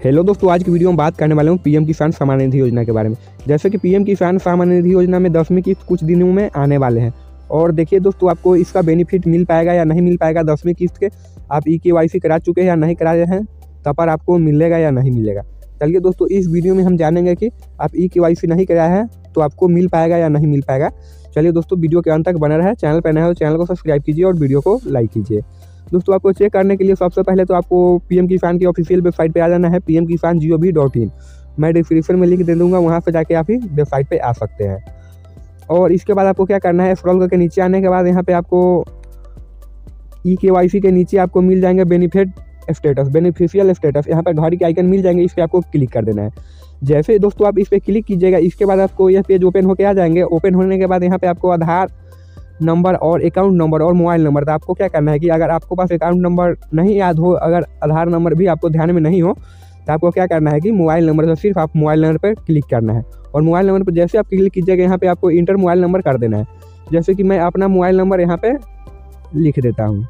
Hello दोस्तों, आज की वीडियो में बात करने वाले हूँ पीएम किसान सम्मान निधि योजना के बारे में। जैसे कि पीएम किसान सम्मान निधि योजना में दसवीं किस्त कुछ दिनों में आने वाले हैं। और देखिए दोस्तों, आपको इसका बेनिफिट मिल पाएगा या नहीं मिल पाएगा दसवीं किस्त के? आप ई के वाई सी करा चुके हैं या नहीं कराए हैं? तब पर आपको मिलेगा या नहीं मिलेगा। चलिए दोस्तों, इस वीडियो में हम जानेंगे कि आप ई के वाई सी नहीं कराया है तो आपको मिल पाएगा या नहीं मिल पाएगा। चलिए दोस्तों, वीडियो के अंत तक बना रहे। चैनल पर नया हो चैनल को सब्सक्राइब कीजिए और वीडियो को लाइक कीजिए। दोस्तों, आपको चेक करने के लिए सबसे पहले तो आपको पीएम किसान की ऑफिशियल वेबसाइट पर आ जाना है पीएम किसान जी ओ वी डॉट इन मैं डिस्क्रिप्शन में लिंक दे दूँगा, वहाँ से जाके आप ही वेबसाइट पर आ सकते हैं। और इसके बाद आपको क्या करना है स्क्रॉल करके नीचे आने के बाद यहाँ पे आपको ई के वाई सी के नीचे आपको मिल जाएँगे बेनिफिट स्टेटस बेनिफिशियल स्टेटस यहाँ पर घड़ी के आइकन मिल जाएँगे, इस पर आपको क्लिक कर देना है। जैसे दोस्तों, आप इस पर क्लिक कीजिएगा, इसके बाद आपको यह पेज ओपन होकर आ जाएँगे। ओपन होने के बाद यहाँ पे आपको आधार नंबर और अकाउंट नंबर और मोबाइल नंबर। तो आपको क्या करना है कि अगर आपको पास अकाउंट नंबर नहीं याद हो, अगर आधार नंबर भी आपको ध्यान में नहीं हो तो आपको क्या करना है कि मोबाइल नंबर से सिर्फ़ आप मोबाइल नंबर पर क्लिक करना है। और मोबाइल नंबर पर जैसे आप क्लिक कीजिएगा, यहाँ पर आपको इंटर मोबाइल नंबर कर देना है। जैसे कि मैं अपना मोबाइल नंबर यहाँ पर लिख देता हूँ।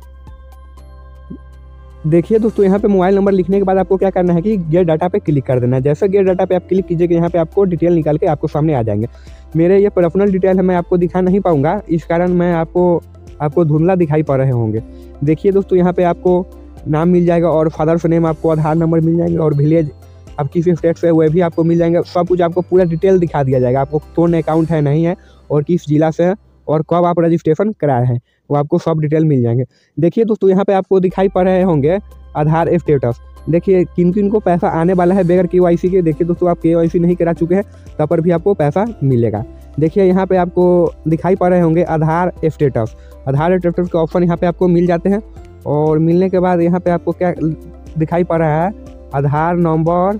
देखिए दोस्तों, यहाँ पे मोबाइल नंबर लिखने के बाद आपको क्या करना है कि गेट डाटा पे क्लिक कर देना है। जैसे गेट डाटा पे आप क्लिक कीजिएगा, यहाँ पे आपको डिटेल निकाल के आपको सामने आ जाएँगे। मेरे ये पर्सनल डिटेल है, मैं आपको दिखा नहीं पाऊँगा। इस कारण मैं आपको आपको धुंधला दिखाई पा रहे होंगे। देखिए दोस्तों, यहाँ पे आपको नाम मिल जाएगा और फादर्स नेम आपको आधार नंबर मिल जाएँगे और विलेज आप किस स्टेट से वह भी आपको मिल जाएँगे। सब कुछ आपको पूरा डिटेल दिखा दिया जाएगा। आपको कौन अकाउंट है, नहीं है और किस जिला से है और कब आप रजिस्ट्रेशन कराए हैं, वो आपको सब डिटेल मिल जाएँगे। देखिए दोस्तों, यहाँ पे आपको दिखाई पड़ रहे होंगे आधार स्टेटस। देखिए किन किन को पैसा आने वाला है बगैर के वाई सी के? देखिए दोस्तों, आप के वाई सी नहीं करा चुके हैं, तब पर भी आपको पैसा मिलेगा। देखिए, यहाँ पे आपको दिखाई पड़ रहे होंगे आधार स्टेटस। आधार स्टेटस के ऑप्शन यहाँ पे आपको मिल जाते हैं और मिलने के बाद यहाँ पे आपको क्या दिखाई पड़ रहा है? Aadhaar number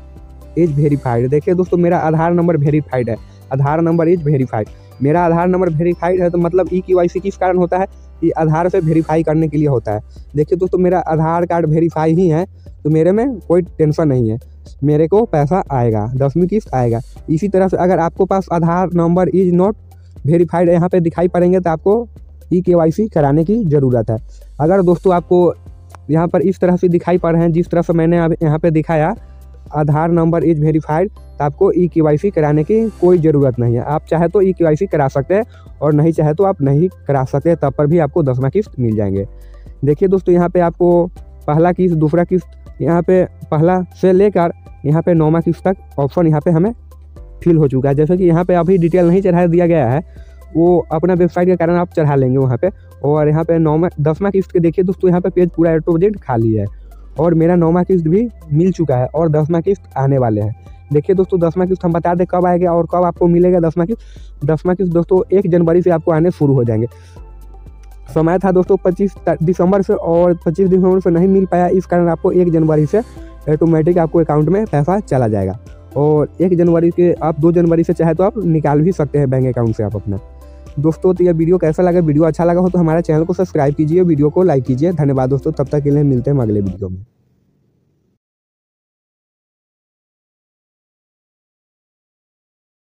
is verified. देखिए दोस्तों, मेरा आधार नंबर वेरीफाइड है। Aadhaar number is verified. मेरा आधार नंबर वेरीफाइड है तो मतलब ई के वाई सी किस कारण होता है? कि आधार से वेरीफाई करने के लिए होता है। देखिए दोस्तों तो मेरा आधार कार्ड वेरीफाई ही है तो मेरे में कोई टेंशन नहीं है। मेरे को पैसा आएगा, दसवीं किस्त आएगा। इसी तरह से अगर आपको पास Aadhaar number is not verified यहाँ पे दिखाई पड़ेंगे तो आपको ई के वाई सी कराने की ज़रूरत है। अगर दोस्तों आपको यहाँ पर इस तरह से दिखाई पड़ रहे हैं, जिस तरह से मैंने अब यहाँ पे दिखाया, आधार नंबर इज़ वेरीफाइड तो आपको ई के वाई सी कराने की कोई ज़रूरत नहीं है। आप चाहे तो ई के वाई सी करा सकते हैं और नहीं चाहे तो आप नहीं करा सकते तब पर भी आपको दसवा किस्त मिल जाएँगे। देखिए दोस्तों, यहाँ पे आपको पहला किस्त, दूसरा किस्त, यहाँ पे पहला से लेकर यहाँ पे नौवा किस्त तक ऑप्शन यहाँ पे हमें फिल हो चुका है। जैसे कि यहाँ पे अभी डिटेल नहीं चढ़ा दिया गया है, वो अपना वेबसाइट के कारण आप चढ़ा लेंगे वहाँ पे। और यहाँ पे नौवा, दसवा किस्त के देखिए दोस्तों, यहाँ पे पेज पूरा एटो खाली है और मेरा नौवा किस्त भी मिल चुका है और दसवा किस्त आने वाले हैं। देखिए दोस्तों, दसवां किस्त हम बता दें कब आएगा और कब आपको मिलेगा दसवां किस्त दसवा किस्त दोस्तों, एक जनवरी से आपको आने शुरू हो जाएँगे। समय था दोस्तों, पच्चीस दिसंबर से और पच्चीस दिसंबर से नहीं मिल पाया, इस कारण आपको एक जनवरी से ऑटोमेटिक आपको अकाउंट में पैसा चला जाएगा। और एक जनवरी के, आप दो जनवरी से चाहे तो आप निकाल भी सकते हैं बैंक अकाउंट से आप अपना। दोस्तों तो यह वीडियो कैसा लगा? वीडियो अच्छा लगा हो तो हमारे चैनल को सब्सक्राइब कीजिए, वीडियो को लाइक कीजिए। धन्यवाद दोस्तों, तब तक के लिए मिलते हैं अगले वीडियो में।